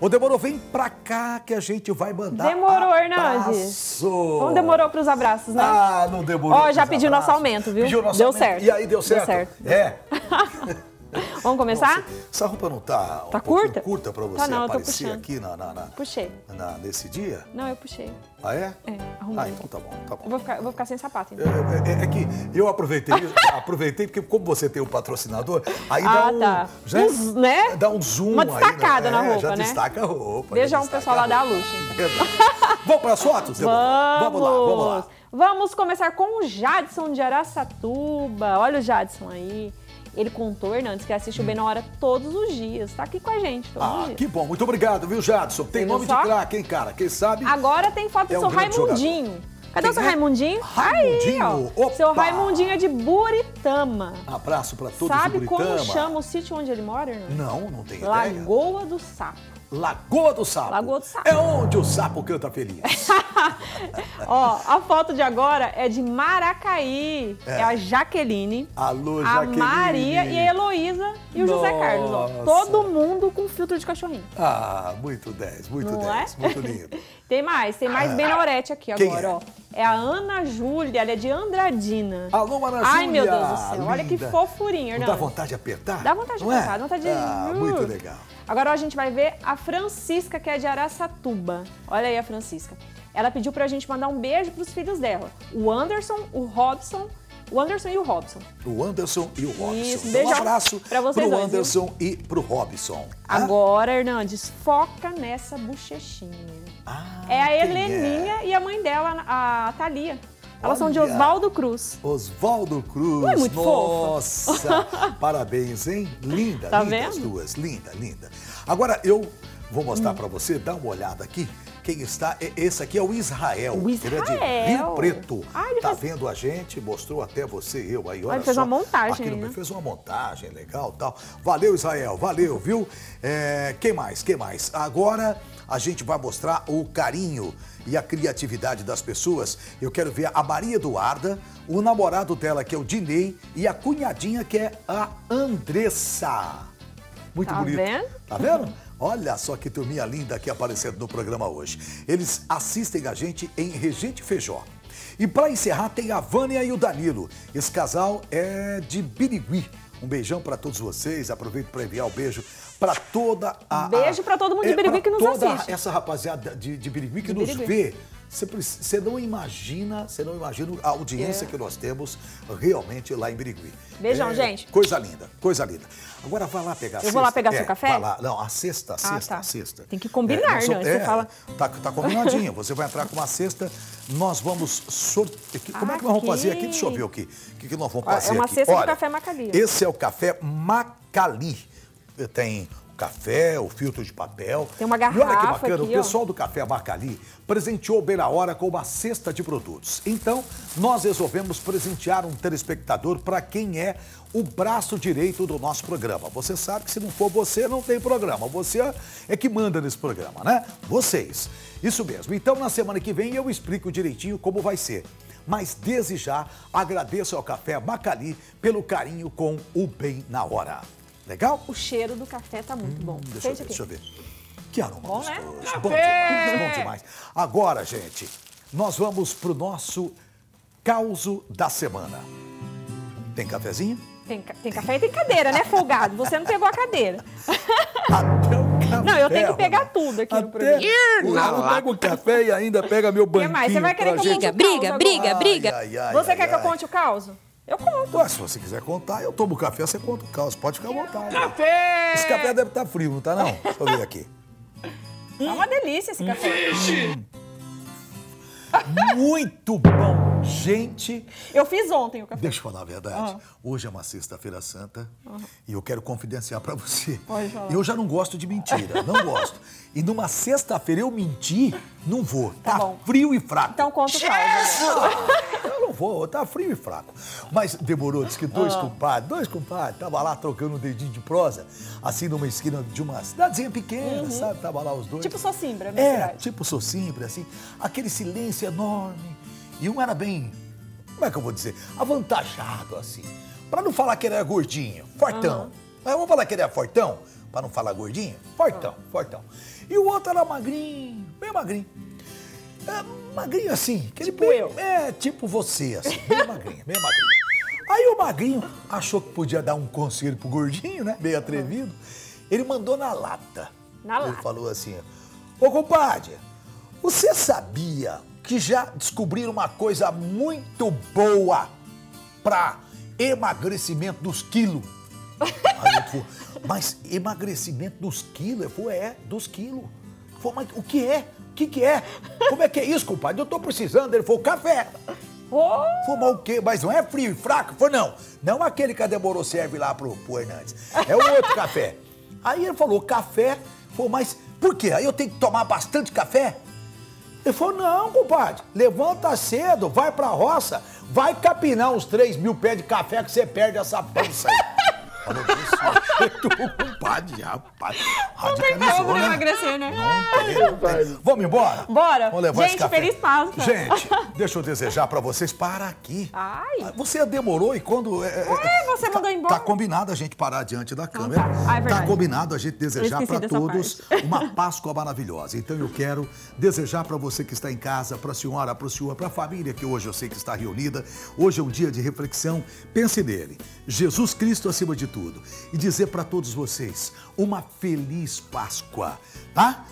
Ô, Demorou, vem pra cá que a gente vai mandar Demorou, Hernandes. Não demorou pros abraços, né? Ah, não demorou. Ó, já pediu nosso aumento, viu? Pediu nosso deu aumento. certo. E aí, deu certo? Deu certo. É. Vamos começar? Nossa, essa roupa não tá, um Tá pouquinho curta? curta pra você Tá não, eu aparecer aqui na, na- na- Puxei. na- nesse dia? Não, eu puxei. Ah, é? É, arrumei. Ah, então tá bom, tá Eu bom. vou ficar, eu vou ficar sem sapato, então. É, é- é que eu aproveitei, aproveitei porque como você tem um patrocinador, aí dá Ah, um, tá. já- Um- né? dá um zoom Uma aí, destacada né? na É, roupa, já né? destaca a roupa. Veja já um pessoal lá da. Luxem. Verdade. Vamos para as fotos? Vamos! Vamos lá, vamos lá. Vamos começar com o Jadson de Araçatuba. Olha o Jadson aí. Ele contou, Hernandes, que assiste o Bem na Hora todos os dias. Tá aqui com a gente todos os Ah, dias. que bom. Muito obrigado, viu, Jadson? Tem nome só? de craque, hein, cara? Quem sabe... Agora tem foto do É um seu Raimundinho. Cadê Quem o seu é? Raimundinho? Raimundinho, Aí, ó. opa! Seu Raimundinho é de Buritama. Abraço para todos Sabe como chama o sítio onde ele mora, Hernandes? Não, não tenho ideia. Lagoa do Sapo. Lagoa do Sapo. Lagoa do Sapo. É onde o sapo canta feliz. Ó, a foto de agora é de Maracaí. É, É. a Jaqueline. Alô, a Jaqueline. Maria e a Heloísa e o José Carlos. Ó. Nossa. Todo mundo com filtro de cachorrinho. Ah, muito 10, muito Não 10, é? muito lindo. Tem mais, tem mais bem na Orete aqui Quem agora, é? ó. É a Ana Júlia, ela é de Andradina. Alô, Ana Ai, Júlia, meu Deus do céu, olha que linda. fofurinha, Não dá Hernandes. vontade de apertar? Dá vontade de Não é? apertar, dá vontade de... Ah, Uh. muito legal. Agora a gente vai ver a Francisca, que é de Araçatuba. Olha aí a Francisca. Ela pediu pra gente mandar um beijo pros filhos dela. O Anderson, o Robson, o Anderson e o Robson. O Anderson e o Robson. Isso, Então, um abraço pra vocês pro dois, viu? Anderson e pro Robson. Ah? Agora, Hernandes, foca nessa bochechinha. Ah, É a Heleninha e a mãe dela, a Thalia. Elas são de Olha. Oswaldo Cruz. Oswaldo Cruz. Não é muito Nossa, parabéns, hein? Linda, Tá linda as vendo? duas, linda, linda. Agora eu vou mostrar Hum. pra você, dá uma olhada aqui. Quem está, e- esse aqui é o Israel. O Ele é de Israel. Rio Preto. Ah, ele tá vendo a gente, mostrou até você e eu aí, olha ele fez só. uma montagem Aqui no né? Fez uma montagem legal tal. Valeu, Israel, valeu, viu? É, quem mais, quem mais? Agora a gente vai mostrar o carinho e a criatividade das pessoas. Eu quero ver a Maria Eduarda, o namorado dela, que é o Dinei, e a cunhadinha, que é a Andressa. Muito Tá bonito. vendo? Tá vendo? Olha só que turminha linda aqui aparecendo no programa hoje. Eles assistem a gente em Regente Feijó. E para encerrar tem a Vânia e o Danilo. Esse casal é de Birigui. Um beijão para todos vocês. Aproveito para enviar o beijo para toda a. Beijo a- pra todo mundo de Birigui pra que nos toda assiste. Essa rapaziada de, de Birigui que De nos Birigui. vê. Você, não imagina, você não imagina a audiência É. que nós temos realmente lá em Birigui. Beijão, gente. Coisa linda, coisa linda. Agora vai lá pegar a Eu vou lá pegar É, seu café? Vai lá. Não, a cesta, a cesta, tá. a cesta. Tem que combinar, nós né? vamos- Você fala- Tá, tá combinadinho. Você vai entrar com uma cesta, nós vamos sortear. Como é que nós vamos Aqui. fazer aqui? Deixa eu ver o que, o que, que nós vamos é fazer uma aqui. cesta de Olha, café Macali. Esse é o café Macali. Tem café, o filtro de papel. Tem uma E olha que garrafa bacana, aqui, o pessoal do Café Macali presenteou bem na hora com uma cesta de produtos. Então, nós resolvemos presentear um telespectador para quem é o braço direito do nosso programa. Você sabe que se não for você, não tem programa. Você é que manda nesse programa, né? Vocês. Isso mesmo. Então, na semana que vem, eu explico direitinho como vai ser. Mas desde já, agradeço ao Café Macali pelo carinho com o Bem na Hora. Legal? O cheiro do café tá muito bom. Hum, Deixa eu ver, deixa eu ver. Que aroma Bom, né? gostoso. Bom demais, bom demais. Agora, gente, nós vamos pro nosso causo da semana. Tem cafezinho? Tem, tem café e tem cadeira, né, folgado? Você não pegou a cadeira. Até o café. Não, eu tenho que pegar tudo aqui no Até programa. o Rona pega o café e ainda pega meu O que banquinho. mais? Você vai querer que eu conte o Briga, briga, agora? briga. Ai, ai, Você ai, quer que eu ai. conte o caos? Eu conto. Ué, se você quiser contar, eu tomo café, você conta o caos. Pode ficar à vontade. Café! Esse café deve estar frio, não tá não? Deixa eu ver aqui. É uma delícia esse café. Muito bom. Gente, Eu fiz ontem o café. Deixa eu falar a verdade. Hoje é uma sexta-feira santa e eu quero confidenciar pra você. Eu já não gosto de mentira, não gosto. E numa sexta-feira eu mentir, não vou. Tá, bom. frio e fraco. Então conta o caos. Eu não vou, tá frio e fraco. Mas demorou, diz que dois compadres, dois compadres, tava lá trocando um dedinho de prosa, assim numa esquina de uma cidadezinha pequena, sabe? Tava lá os dois. Uhum. Tipo Socimbra, minha É, cidade. tipo Socimbra, assim. Aquele silêncio enorme. E um era bem, como é que eu vou dizer? Avantajado, assim. Pra não falar que ele era gordinho, fortão. Mas vamos falar que ele era fortão? Pra não falar gordinho? Fortão, fortão. E o outro era magrinho, bem magrinho. É, magrinho assim. Tipo eu. É, tipo você, assim, bem magrinho, bem magrinho. Aí o magrinho achou que podia dar um conselho pro gordinho, né? Meio atrevido. Ele mandou na lata. Na Ele lata. falou assim, ô compadre, você sabia que já descobriram uma coisa muito boa para emagrecimento dos quilos? Aí ele falou, mas emagrecimento dos quilos? Ele falou, é, dos quilos. Ele falou, mas o que é? O que, que é? Como é que é isso, compadre? Eu tô precisando. Ele falou, café. Oh, Falei, mas o quê? Mas não é frio e fraco? Falei, não. Não aquele que a Demorou serve lá pro, pro Hernandes. É o outro café. Aí ele falou, café. Falei, mas por quê? Aí eu tenho que tomar bastante café? Ele falou, não, compadre. Levanta cedo, vai pra roça, vai capinar uns 3 mil pés de café que você perde essa pança aí. Falou isso, o compadre, rapaz. vamos Radicalizou, pra né? emagrecer, né? Vamos embora? Bora. Vamos levar Gente, esse café. feliz Páscoa. Gente, deixa eu desejar pra vocês parar aqui. Ai. Você demorou e quando... É, é, Ué, você tá, mandou embora? Tá combinado a gente parar diante da câmera. tá. Ah, é tá combinado a gente desejar pra todos uma Páscoa maravilhosa. Então eu quero desejar pra você que está em casa, pra senhora, pro senhor, pra família que hoje eu sei que está reunida. Hoje é um dia de reflexão. Pense nele. Jesus Cristo acima de tudo. E dizer pra todos vocês uma feliz Páscoa, tá?